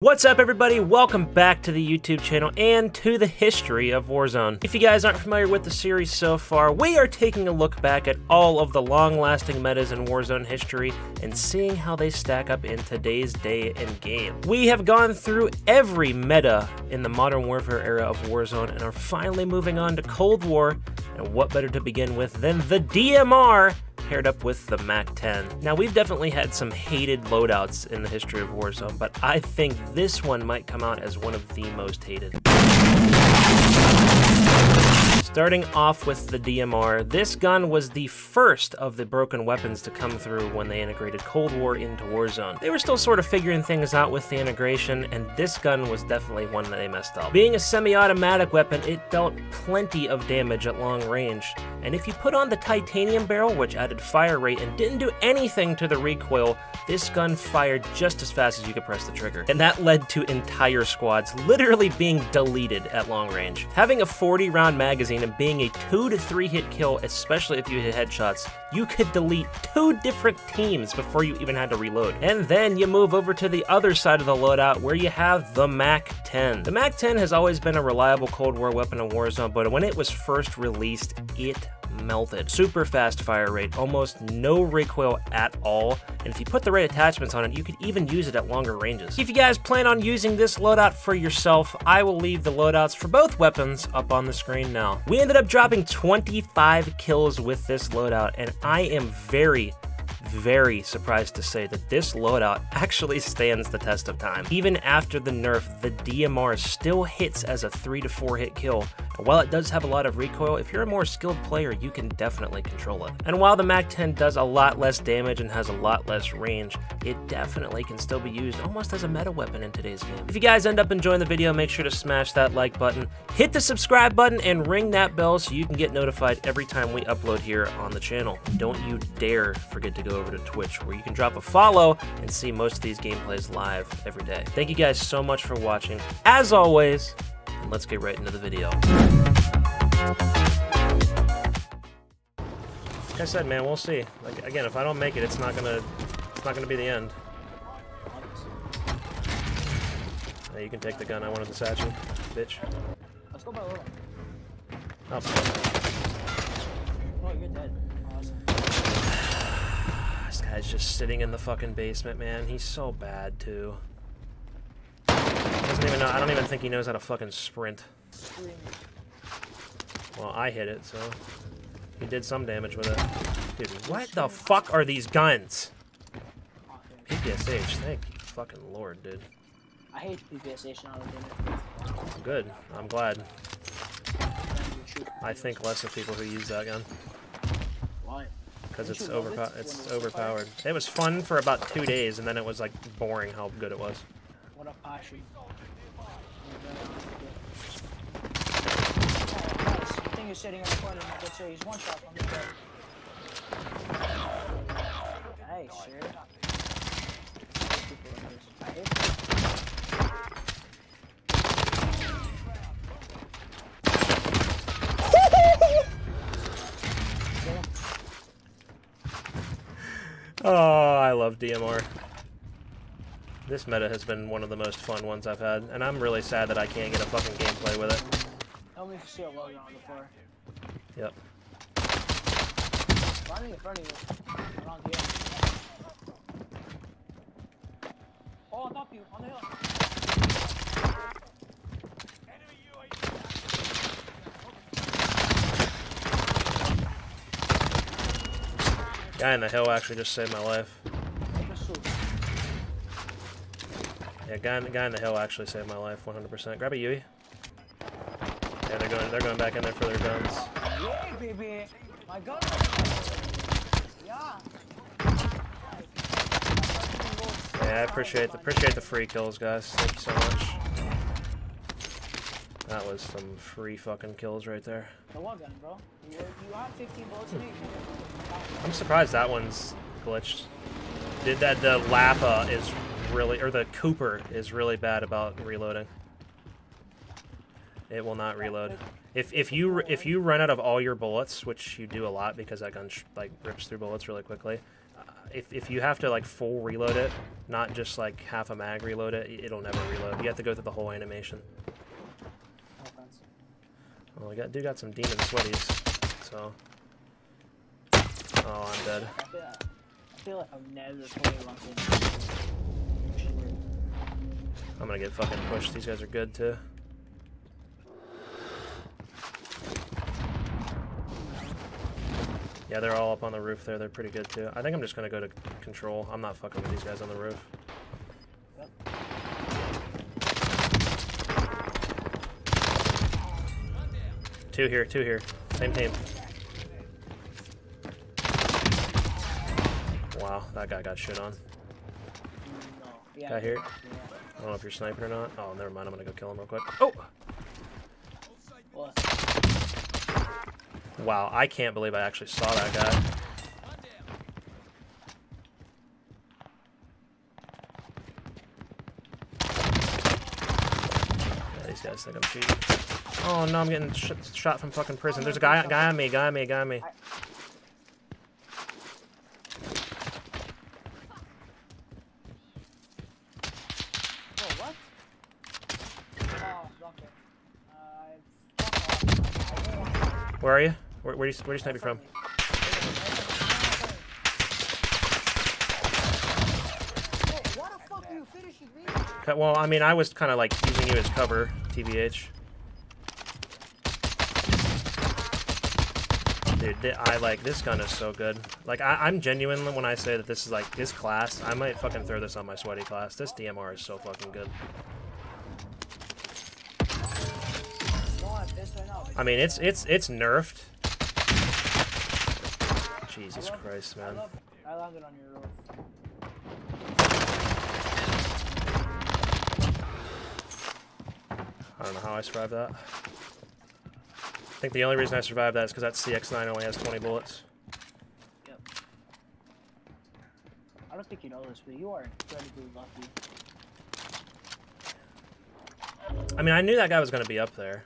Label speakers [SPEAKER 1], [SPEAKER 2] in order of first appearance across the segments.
[SPEAKER 1] What's up everybody, welcome back to the YouTube channel and to the history of Warzone. If you guys aren't familiar with the series so far, we are taking a look back at all of the long-lasting metas in Warzone history and seeing how they stack up in today's day and game. We have gone through every meta in the Modern Warfare era of Warzone and are finally moving on to Cold War, and what better to begin with than the DMR paired up with the MAC-10. Now, we've definitely had some hated loadouts in the history of Warzone, but I think this one might come out as one of the most hated. Starting off with the DMR, this gun was the first of the broken weapons to come through when they integrated Cold War into Warzone. They were still sort of figuring things out with the integration, and this gun was definitely one that they messed up. Being a semi-automatic weapon, it dealt plenty of damage at long range, and if you put on the titanium barrel, which added fire rate and didn't do anything to the recoil, this gun fired just as fast as you could press the trigger. And that led to entire squads literally being deleted at long range. Having a 40 round magazine and being a two to three hit kill, especially if you hit headshots, you could delete two different teams before you even had to reload. And then you move over to the other side of the loadout where you have the MAC-10. The MAC-10 has always been a reliable Cold War weapon in Warzone, but when it was first released, it melted. Super fast fire rate, almost no recoil at all, and if you put the right attachments on it, you could even use it at longer ranges. If you guys plan on using this loadout for yourself, I will leave the loadouts for both weapons up on the screen now. We ended up dropping 25 kills with this loadout, and I am very, very surprised to say that this loadout actually stands the test of time. Even after the nerf, the DMR still hits as a 3 to 4 hit kill, and while it does have a lot of recoil, if you're a more skilled player, you can definitely control it. And while the MAC-10 does a lot less damage and has a lot less range, it definitely can still be used almost as a meta weapon in today's game. If you guys end up enjoying the video, make sure to smash that like button, hit the subscribe button, and ring that bell so you can get notified every time we upload here on the channel. Don't you dare forget to go over to Twitch where you can drop a follow and see most of these gameplays live every day. Thank you guys so much for watching. As always, and let's get right into the video. Like I said, man, we'll see. Like again, if I don't make it, it's not gonna, it's not gonna be the end. Yeah, you can take the gun. I wanted the satchel, bitch.
[SPEAKER 2] Let's go by
[SPEAKER 1] Oh,
[SPEAKER 2] you're dead. Awesome.
[SPEAKER 1] this guy's just sitting in the fucking basement, man. He's so bad too. Doesn't even know. I don't even think he knows how to fucking sprint. Well, I hit it, so he did some damage with it. Dude, what the fuck are these guns? PPSH, thank you, fucking lord, dude.
[SPEAKER 2] I hate PPSH now.
[SPEAKER 1] Good, I'm glad.
[SPEAKER 2] Then you shoot
[SPEAKER 1] I think less of people who use that gun
[SPEAKER 2] Why?
[SPEAKER 1] Because it's overpo- it's
[SPEAKER 2] it was so
[SPEAKER 1] overpowered. It was fun for about two days, and then it was like boring how good it was.
[SPEAKER 2] What up, Pashi? You think you're sitting in my good. He's one shot from the dead. Nice, sir. People in this. I hate this.
[SPEAKER 1] Oh, I love DMR. This meta has been one of the most fun ones I've had, and I'm really sad that I can't get a fucking gameplay with it.
[SPEAKER 2] Tell me if you see a well on the floor.
[SPEAKER 1] Yep.
[SPEAKER 2] Running in front of you. Around here. Oh, on top of you. On the hill.
[SPEAKER 1] Guy in the hill actually just saved my life. Yeah, guy in, guy in the hill actually saved my life 100%. Grab a Yui. Yeah, they're going they're going back in there for their guns.
[SPEAKER 2] Yeah, baby. My gun. Yeah.
[SPEAKER 1] Yeah, I appreciate the appreciate the free kills, guys. Thank you so much. That was some free fucking kills right there.
[SPEAKER 2] The one gun, bro. You, you have 15 bullets in.
[SPEAKER 1] I'm surprised that one's glitched. Did that the Lapa is really or the Cooper is really bad about reloading. It will not reload. If if you if you run out of all your bullets, which you do a lot because that gun sh like rips through bullets really quickly, uh, if, if you have to like full reload it, not just like half a mag reload it, it'll never reload. You have to go through the whole animation. Well, we got dude got some demon sweaties, so. Oh, I'm dead.
[SPEAKER 2] I feel, I feel like I've never fully in.
[SPEAKER 1] I'm gonna get fucking pushed. These guys are good too. Yeah, they're all up on the roof there. They're pretty good too. I think I'm just gonna go to control. I'm not fucking with these guys on the roof.
[SPEAKER 2] Yep.
[SPEAKER 1] Two here, two here. Same team. Wow, that guy got shit on.
[SPEAKER 2] Yeah.
[SPEAKER 1] Guy here? I don't know if you're sniping or not. Oh, never mind. I'm gonna go kill him real quick. Oh!
[SPEAKER 2] What?
[SPEAKER 1] Wow, I can't believe I actually saw that guy. Yeah, these guys think I'm cheating. Oh no, I'm getting sh shot from fucking prison. There's a guy, guy on me, guy on me, guy on me.
[SPEAKER 2] Oh, what? Oh, okay. Uh, fuck off. I don't want
[SPEAKER 1] Where are you? Where, where do you, where do you snipe you from?
[SPEAKER 2] Hey, why the fuck are you finishing me?
[SPEAKER 1] Well, I mean, I was kind of like using you as cover, TBH. Dude, I like this gun is so good. Like, I, I'm genuine when I say that this is like this class. I might fucking throw this on my sweaty class. This DMR is so fucking good.
[SPEAKER 2] I'm pissed right now.
[SPEAKER 1] I mean, it's it's it's nerfed. Jesus Christ, man.
[SPEAKER 2] I landed on your roof.
[SPEAKER 1] I don't know how I survived that. I think the only reason I survived that is because that CX-9 only has 20 bullets.
[SPEAKER 2] Yep. I don't think you know this, but you are incredibly lucky.
[SPEAKER 1] I mean, I knew that guy was going to be up there.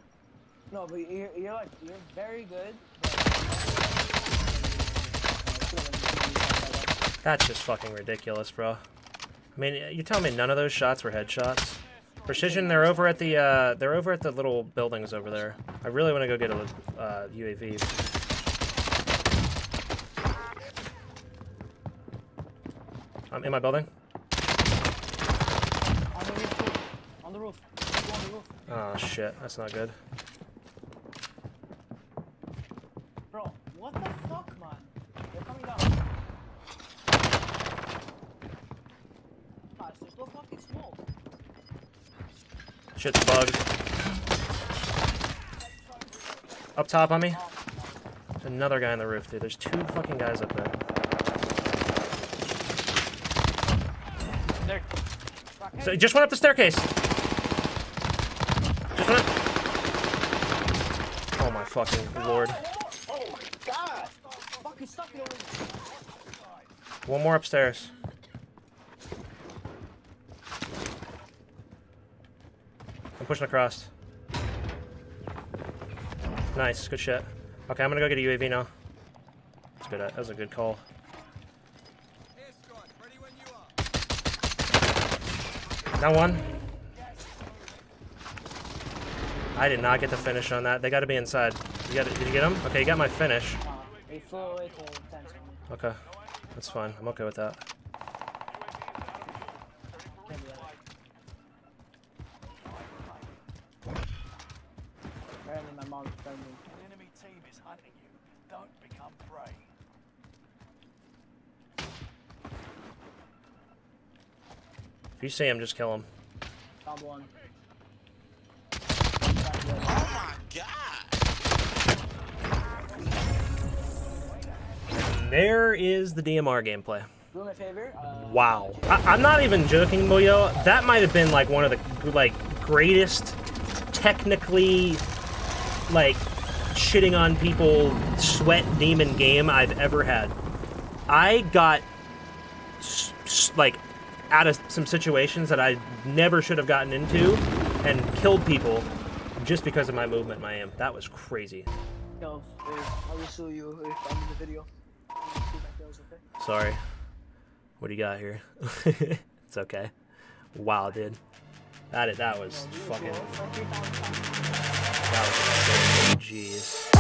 [SPEAKER 2] No, but you're, you're like you're very good. But...
[SPEAKER 1] That's just fucking ridiculous, bro. I mean, you're telling me none of those shots were headshots? Precision, they're over at the uh, they're over at the little buildings over there. I really want to go get a uh, UAV. I'm in my building.
[SPEAKER 2] On the roof. On the roof. On the roof.
[SPEAKER 1] Oh shit, that's not good.
[SPEAKER 2] Bro, what the fuck, man? They're coming down. Gosh, there's no fucking smoke.
[SPEAKER 1] Shit's bugged. Up top on me. There's another guy on the roof, dude. There's two fucking guys up there.
[SPEAKER 2] They're...
[SPEAKER 1] So just went up the staircase. Just went. Oh my fucking lord!
[SPEAKER 2] Oh my god!
[SPEAKER 1] One more upstairs. Pushing across. Nice, good shit. Okay, I'm gonna go get a UAV now. That's good. That was a good call. Got one. I did not get the finish on that. They got to be inside. You got? Did you get them? Okay, you got my finish.
[SPEAKER 2] They flew away to 10 seconds.
[SPEAKER 1] Okay, that's fine. I'm okay with that.
[SPEAKER 2] Apparently my mom's.
[SPEAKER 3] An enemy team is hunting you. Don't become prey.
[SPEAKER 1] If you see him, just kill him.
[SPEAKER 2] Found one.
[SPEAKER 1] And there is the DMR gameplay.
[SPEAKER 2] Do me a favor. Uh,
[SPEAKER 1] Wow. I, I'm not even joking, Moyo. That might have been like one of the like greatest, technically, like shitting on people sweat demon game I've ever had. I got like out of some situations that I never should have gotten into, and killed people just because of my movement, my aim. That was crazy.
[SPEAKER 2] If, I will sue you if I'm in the video. See my kills, okay?
[SPEAKER 1] Sorry. What do you got here? it's okay. Wow, dude. That, it that was fucking... Jeez.